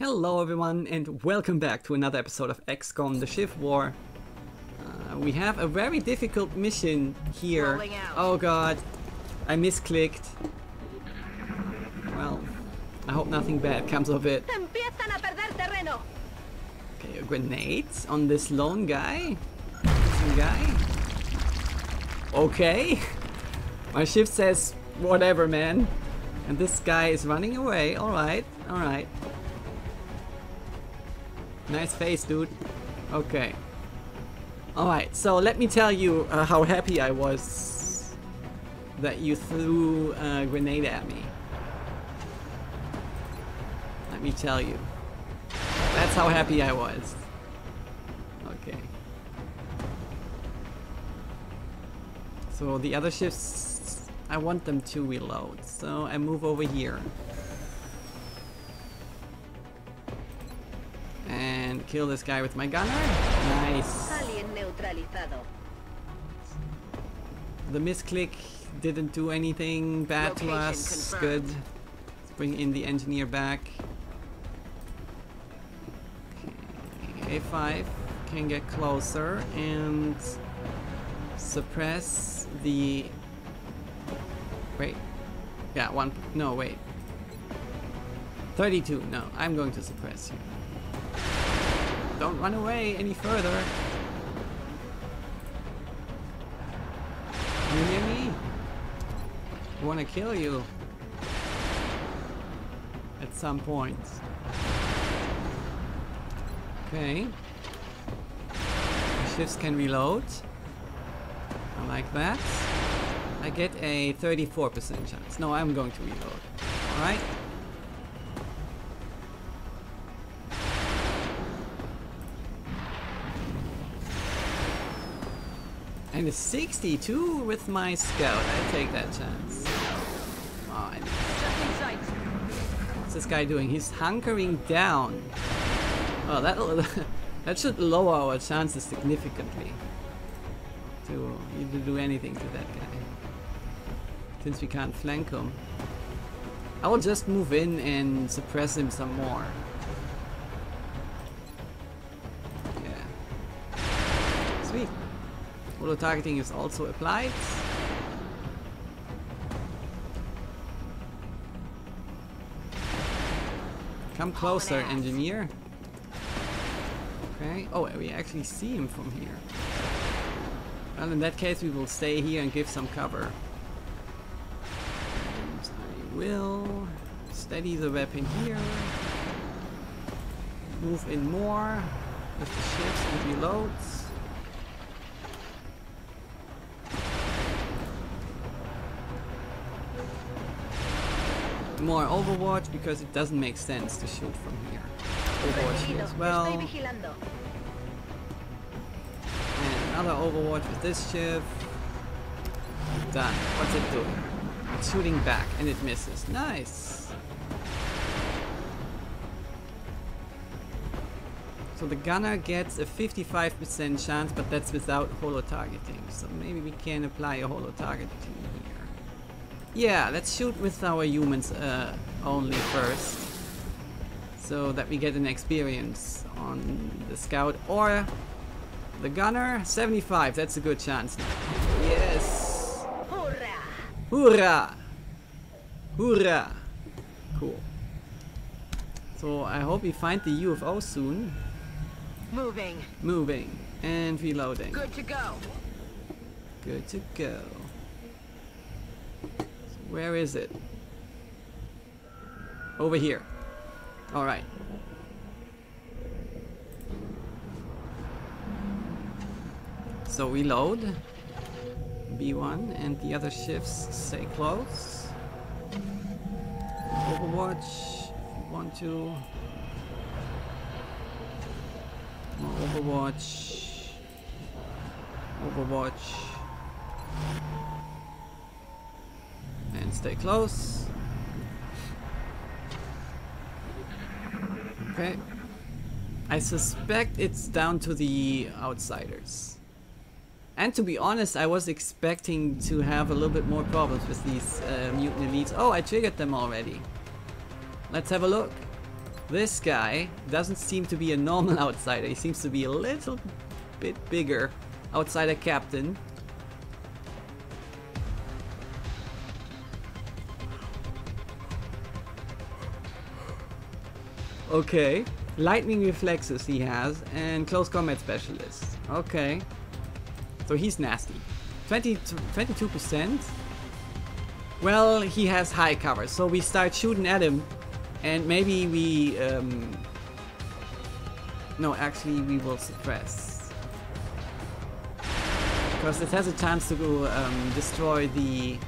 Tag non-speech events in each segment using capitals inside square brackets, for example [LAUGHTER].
Hello everyone and welcome back to another episode of XCOM The SHIV War. Uh, we have a very difficult mission here. Oh god, I misclicked. Well, I hope nothing bad comes of it. Empiezan a perder terreno. Okay, a grenade on this lone guy. Some guy. Okay. [LAUGHS] My SHIV says whatever, man. And this guy is running away. Alright, alright. Nice face, dude. Okay. Alright, so let me tell you uh, how happy I was that you threw a grenade at me. Let me tell you. That's how happy I was. Okay. So the other SHIVs, I want them to reload. So I move over here. Kill this guy with my gunner. Nice. Alien neutralizado. The misclick didn't do anything bad to us. confirmed. Good. Let's bring in the engineer back. Okay, A5 can get closer and suppress the. Wait. Yeah, one. No, wait. 32. No, I'm going to suppress you. Don't run away any further. You hear me? I want to kill you. At some point. Okay. The SHIVs can reload. I like that. I get a 34% chance. No, I'm going to reload. Alright? A 62 with my scout. I take that chance. Oh, what's this guy doing? He's hunkering down. Oh, that [LAUGHS] that should lower our chances significantly. To either do anything to that guy. Since we can't flank him. I will just move in and suppress him some more. Auto targeting is also applied. Come closer, engineer. Okay. Oh, we actually see him from here. Well, in that case, we will stay here and give some cover. And I will steady the weapon here. Move in more with the SHIVs and reloads. More Overwatch because it doesn't make sense to shoot from here. Overwatch here as well. And another Overwatch with this SHIV. Done. What's it doing? It's shooting back and it misses. Nice. So the gunner gets a 55% chance, but that's without holo targeting. So maybe we can apply a holo targeting. Yeah, let's shoot with our humans uh, only first. So that we get an experience on the scout or the gunner. 75, that's a good chance. Yes! Hurra. Hoorah! Hoorah! Cool. So I hope we find the UFO soon. Moving. Moving and reloading. Good to go. Good to go. Where is it? Over here. Alright. So we load B1 and the other SHIVs stay close. Overwatch want to. Overwatch. Overwatch. Stay close. Okay. I suspect it's down to the outsiders. And to be honest, I was expecting to have a little bit more problems with these uh, mutant elites. Oh, I triggered them already. Let's have a look. This guy doesn't seem to be a normal [LAUGHS] outsider. He seems to be a little bit bigger. Outsider captain. Okay. Lightning reflexes he has and close combat specialist. Okay. So he's nasty. 20, 22%. Well, he has high cover, so we start shooting at him and maybe we... Um, no, actually we will suppress. Because it has a chance to go, um, destroy the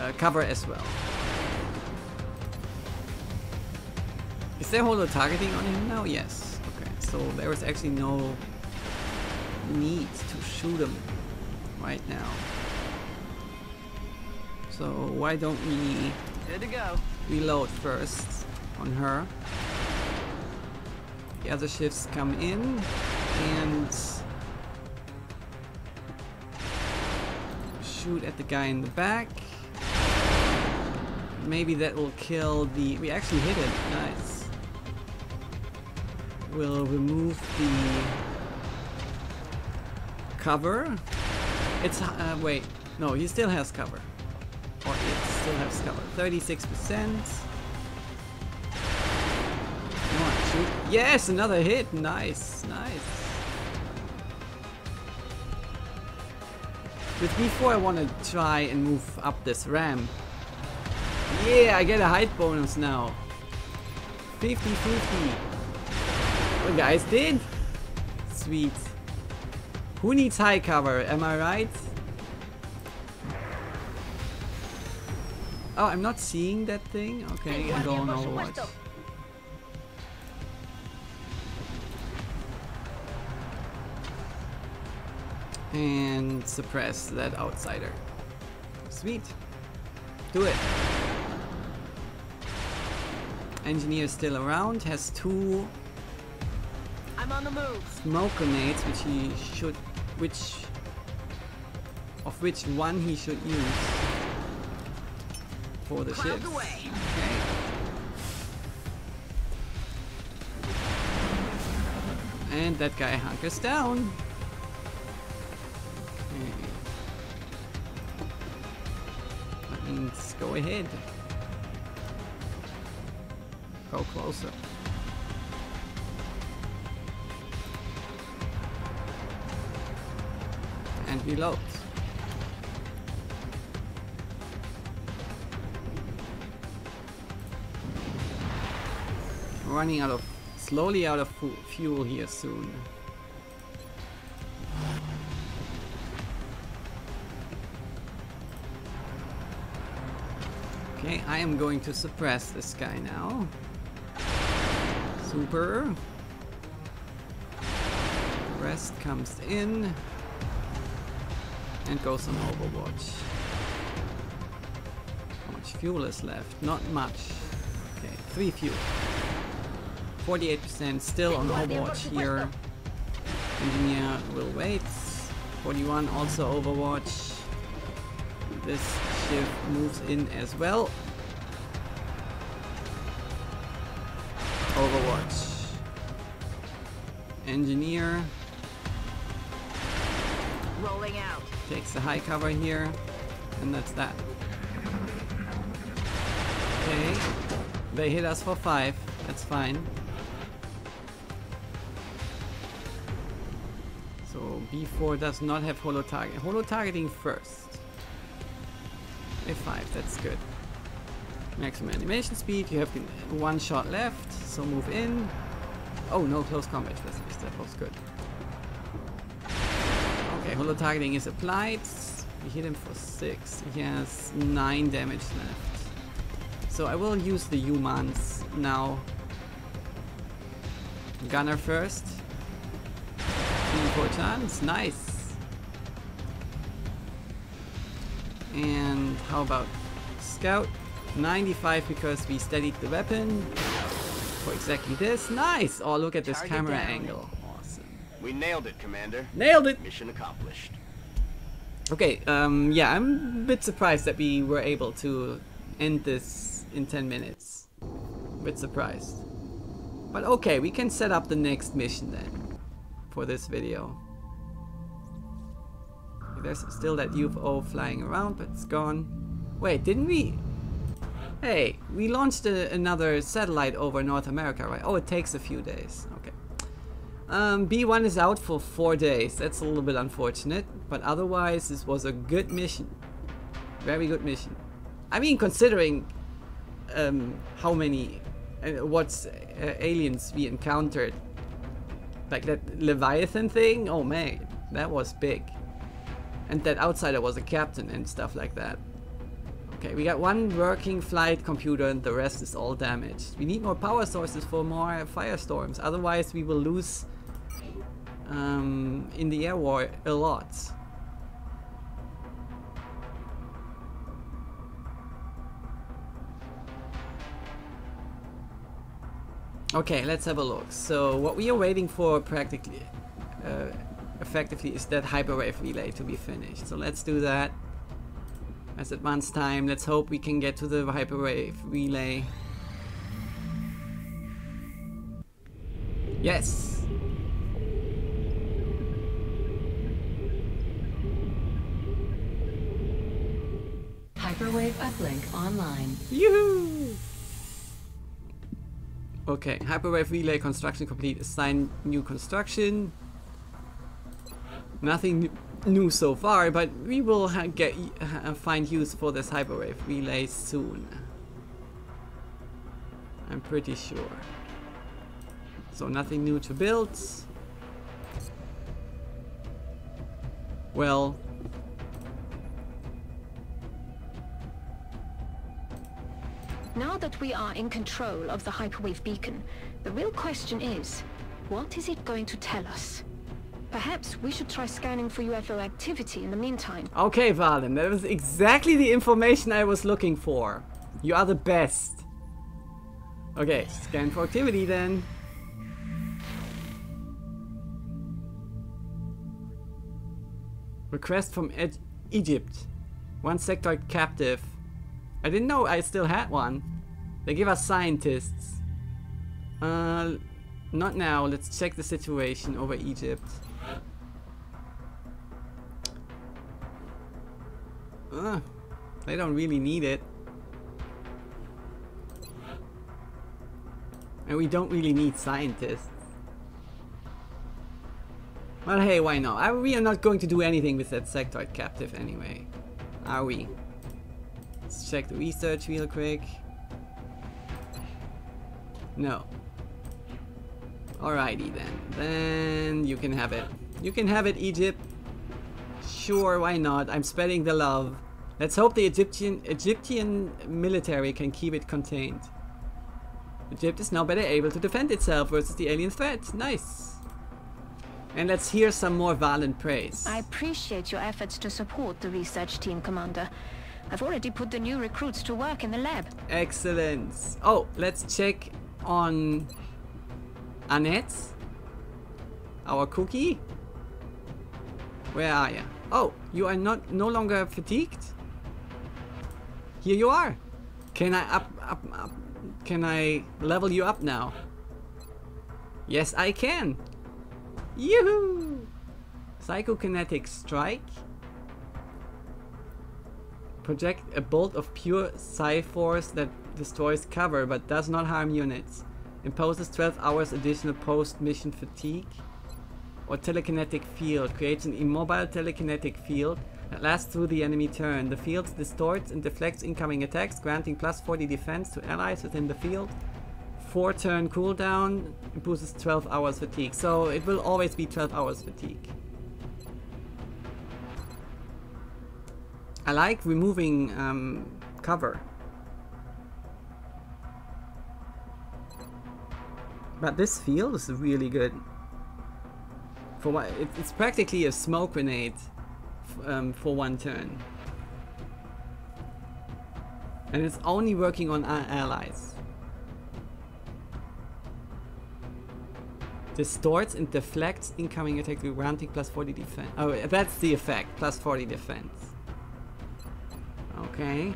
uh, cover as well. Is there holo targeting on him now? Yes. Okay, so there is actually no need to shoot him right now. So why don't we Good to go. reload first on her. The other SHIVs come in and shoot at the guy in the back. Maybe that will kill the... We actually hit it. Nice. We'll remove the cover. It's... Uh, wait. No, he still has cover. Or it still has cover. 36%. Come on, shoot. Yes, another hit. Nice, nice. With B4 I want to try and move up this ramp. Yeah, I get a height bonus now. 50-50. What guys did? Sweet. Who needs high cover, am I right? Oh, I'm not seeing that thing? Okay, I don't know what. And suppress that outsider. Sweet. Do it. Engineer still around, has two I'm on the move. smoke grenades, which he should, which, of which one he should use for the Clouds SHIVs. away. Okay. And that guy hunkers down. Okay. Means go ahead. Go closer. And reload. Running out of, slowly out of fuel here soon. Okay, I am going to suppress this guy now. Super. Rest comes in and goes on Overwatch. How much fuel is left? Not much. Okay, three fuel. 48% still on Overwatch here. Engineer will wait. 41 also Overwatch. This SHIV moves in as well. Overwatch. Engineer takes the high cover here, and that's that. Okay, they hit us for five. That's fine. So B4 does not have holo target. Holo targeting first. A5, that's good. Maximum animation speed. You have one shot left, so move in. Oh, no close combat. That was good. Holo targeting is applied. We hit him for 6. He has 9 damage left. So I will use the humans now. Gunner first. 4 chance. Nice. And how about Scout? 95 because we steadied the weapon. For exactly this. Nice! Oh, look at this Target camera down. angle. Awesome. We nailed it, Commander. Nailed it! Mission accomplished. Okay, um, yeah, I'm a bit surprised that we were able to end this in 10 minutes. A bit surprised. But okay, we can set up the next mission then. For this video. There's still that UFO flying around, but it's gone. Wait, didn't we... Hey, we launched a, another satellite over North America, right? Oh, it takes a few days. Um, B1 is out for four days. That's a little bit unfortunate. But otherwise, this was a good mission. Very good mission. I mean, considering um, how many, uh, what uh, aliens we encountered. Like that Leviathan thing? Oh man, that was big. And that outsider was a captain and stuff like that. Okay, we got one working flight computer and the rest is all damaged. We need more power sources for more firestorms, otherwise we will lose um, in the air war a lot. Okay, let's have a look. So what we are waiting for practically, uh, effectively, is that hyperwave relay to be finished. So let's do that. Let's advance time. Let's hope we can get to the hyperwave relay. Yes! Hyperwave uplink online. Okay, hyperwave relay construction complete. Assign new construction. Nothing new so far, but we will get find use for this hyperwave relay soon. I'm pretty sure. So nothing new to build. Well, we are in control of the hyperwave beacon, the real question is, what is it going to tell us? Perhaps we should try scanning for UFO activity in the meantime. Okay, Vahlen, that was exactly the information I was looking for. You are the best. Okay, scan for activity then. Request from Egypt. One sectoid captive. I didn't know I still had one. They give us scientists. Uh, not now. Let's check the situation over Egypt. Uh, they don't really need it. And we don't really need scientists. Well, hey, why not? I, we are not going to do anything with that sectoid captive anyway. Are we? Let's check the research real quick. No. Alrighty then. Then you can have it. You can have it, Egypt. Sure, why not? I'm spreading the love. Let's hope the Egyptian Egyptian military can keep it contained. Egypt is now better able to defend itself versus the alien threat. Nice. And let's hear some more Vahlen praise. I appreciate your efforts to support the research team, Commander. I've already put the new recruits to work in the lab. Excellent. Oh, let's check on Annette. Our cookie. Where are you? Oh, you are not no longer fatigued? Here you are. Can I up, up, up? Can I level you up now? Yes, I can. Yoo-hoo! Psychokinetic strike. Project a bolt of pure psi force that destroys cover but does not harm units. Imposes 12 hours additional post-mission fatigue. Or telekinetic field. Creates an immobile telekinetic field that lasts through the enemy turn. The field distorts and deflects incoming attacks, granting plus 40 defense to allies within the field. 4 turn cooldown, imposes 12 hours fatigue. So it will always be 12 hours fatigue. I like removing um, cover. But this field is really good. For what it's practically a smoke grenade um, for one turn. And it's only working on our allies. Distorts and deflects incoming attack granting plus 40 defense. Oh, that's the effect. Plus 40 defense. Okay.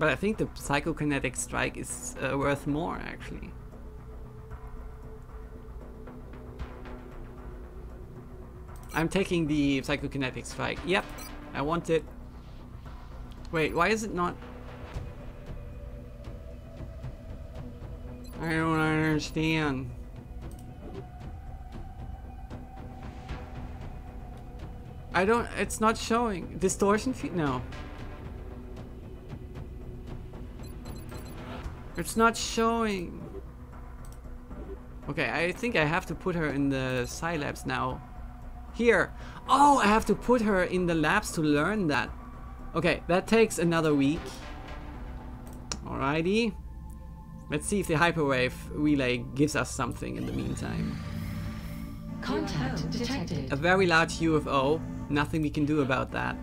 But I think the psychokinetic strike is uh, worth more actually. I'm taking the psychokinetic strike. Yep, I want it. Wait, why is it not? I don't understand. I don't, it's not showing. Distortion feed? No. It's not showing. Okay, I think I have to put her in the Psi Labs now. Here. Oh, I have to put her in the labs to learn that. Okay, that takes another week. Alrighty. Let's see if the hyperwave relay gives us something in the meantime. Contact detected. A very large UFO. Nothing we can do about that.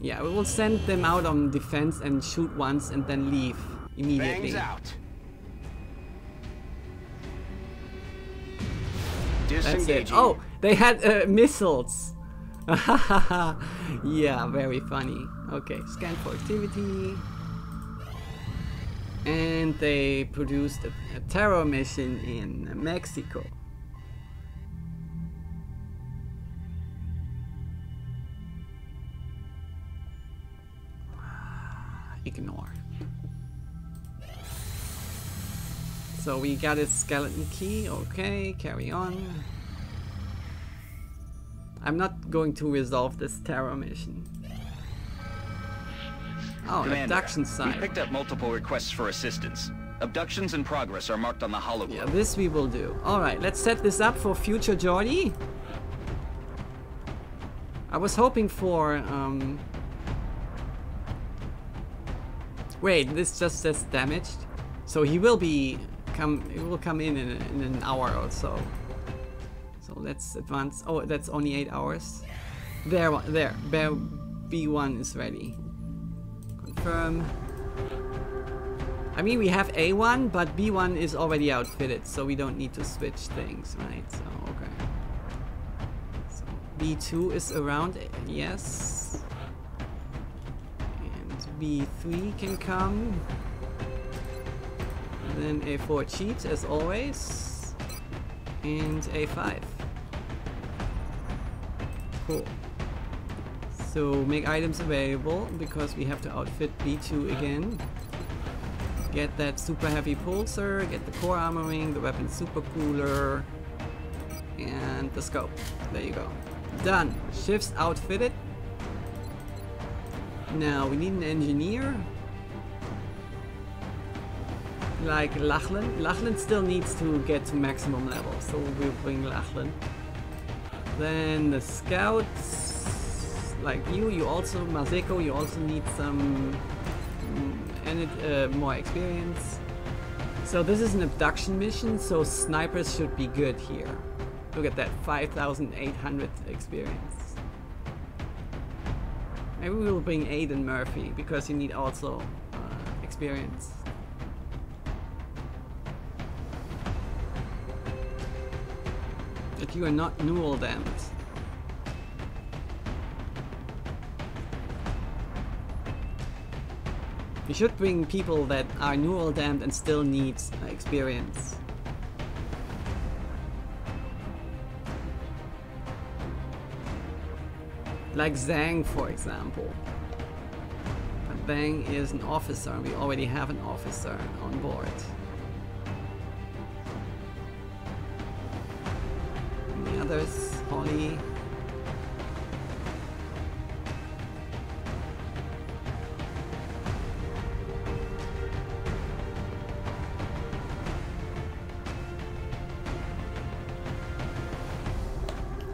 Yeah, we will send them out on defense and shoot once and then leave immediately. Bangs out. That's it. Oh, they had uh, missiles. [LAUGHS] yeah, very funny. Okay, scan for activity. And they produced a, a terror mission in Mexico. Ignore. So we got a skeleton key, okay, carry on. I'm not going to resolve this terror mission. Oh, Commander, abduction we site. picked up multiple requests for assistance. Abductions in progress are marked on the hollow Yeah, this we will do. Alright, let's set this up for future Geordy. I was hoping for, um... Wait, this just says damaged? So he will be... come. He will come in in, in an hour or so. So let's advance. Oh, that's only 8 hours. There, there. Bear B1 is ready. Confirm. I mean, we have A1, but B1 is already outfitted, so we don't need to switch things, right? So, okay. So, B2 is around, yes. And B3 can come. Then A4 cheats, as always. And A5. Cool. So, make items available, because we have to outfit B2 again. Get that super heavy pulsar, get the core armoring, the weapon super cooler, and the scope. There you go. Done. SHIVs outfitted. Now we need an engineer. Like Lachlan. Lachlan still needs to get to maximum level, so we'll bring Lachlan. Then the scouts, like you, you also, Maseko, you also need some mm, uh, more experience. So this is an abduction mission, so snipers should be good here. Look at that, 5,800 experience. Maybe we'll bring Aiden Murphy, because you need also uh, experience. But you are not neural damned. We should bring people that are neural damned and still need uh, experience. Like Zhang, for example. Zhang is an officer, and we already have an officer on board. Any others? Holly?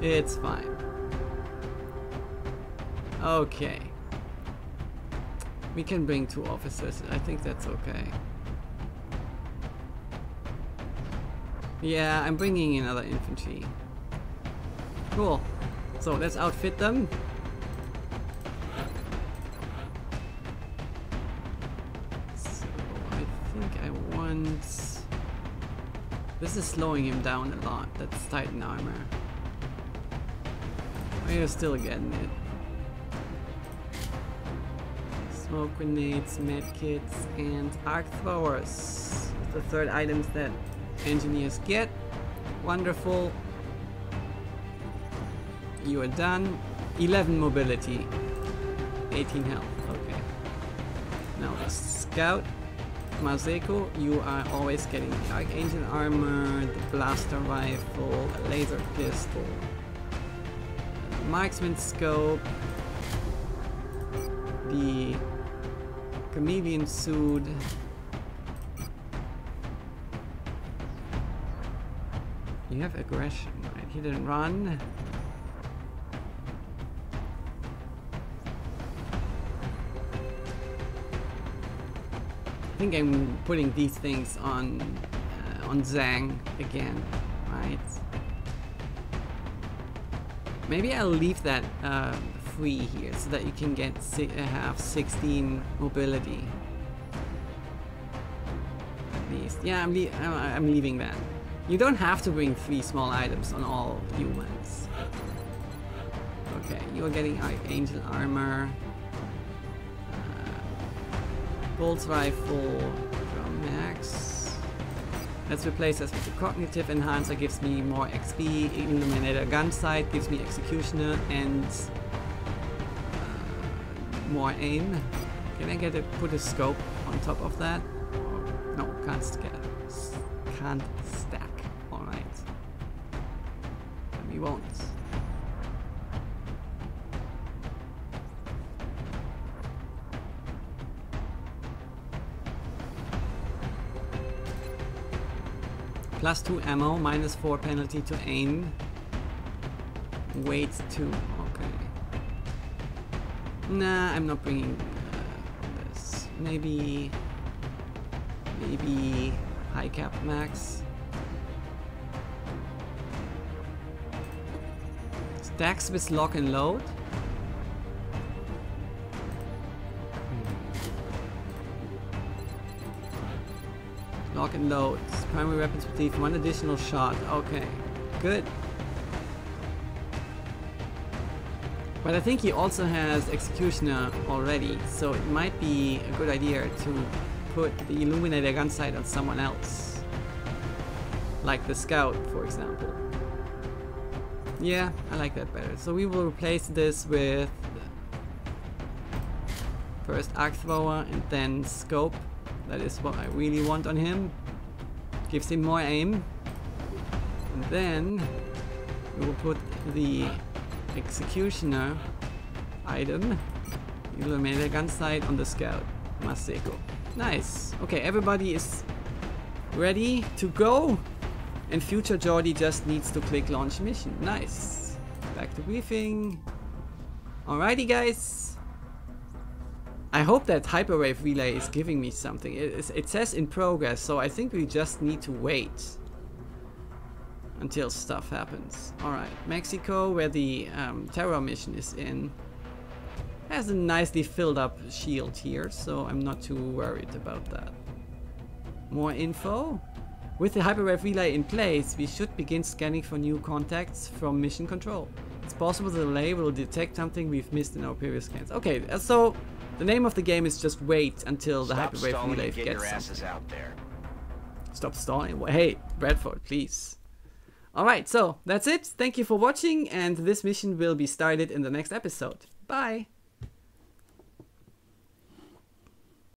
It's fine. Okay. We can bring two officers. I think that's okay. Yeah, I'm bringing another infantry. Cool. So let's outfit them. So I think I want... This is slowing him down a lot. That's Titan armor. We're still getting it. Smoke grenades, medkits, and arc throwers. The third items that engineers get. Wonderful. You are done. 11 mobility. 18 health. Okay. Now the scout. Maseko, you are always getting the Archangel armor, the blaster rifle, laser pistol, marksman scope, the chameleon suit. You have aggression, right? He didn't run. I think I'm putting these things on uh, on Zhang again, right? Maybe I'll leave that uh, free here so that you can get uh, have 16 mobility. At least, yeah, I'm, I'm, leaving that. You don't have to bring three small items on all humans. Okay, you're getting angel armor. bolt rifle, drum max. Let's replace this with the cognitive enhancer, gives me more XP. Illuminator gun sight gives me executioner and uh, more aim. Can I get a put a scope on top of that? No, can't stack. Can't stack. All right. we won't. Plus 2 ammo, minus 4 penalty to aim. Weight 2, okay. Nah, I'm not bringing uh, this. Maybe... Maybe... High cap max. Stacks with lock and load. Lock and load. Primary weapons receive one additional shot. Okay, good. But I think he also has Executioner already, so it might be a good idea to put the Illuminator gun sight on someone else. Like the Scout, for example. Yeah, I like that better. So we will replace this with first Arc Thrower and then Scope. That is what I really want on him. Gives him more aim. And then we will put the Executioner item, Illuminator gun sight on the Scout, Maseko. Nice. Okay, everybody is ready to go. And future Geordy just needs to click launch mission. Nice. Back to briefing. Alrighty guys. I hope that Hyperwave Relay is giving me something. It, it says in progress, so I think we just need to wait until stuff happens. Alright, Mexico, where the um, terror mission is in, has a nicely filled up shield here, so I'm not too worried about that. More info? With the Hyperwave Relay in place, we should begin scanning for new contacts from mission control. It's possible the relay will detect something we've missed in our previous scans. Okay, uh, so the name of the game is just wait until the Stop Hyperwave Relay get gets your something. out there. Stop stalling. Hey, Bradford, please. Alright, so that's it. Thank you for watching, and this mission will be started in the next episode. Bye!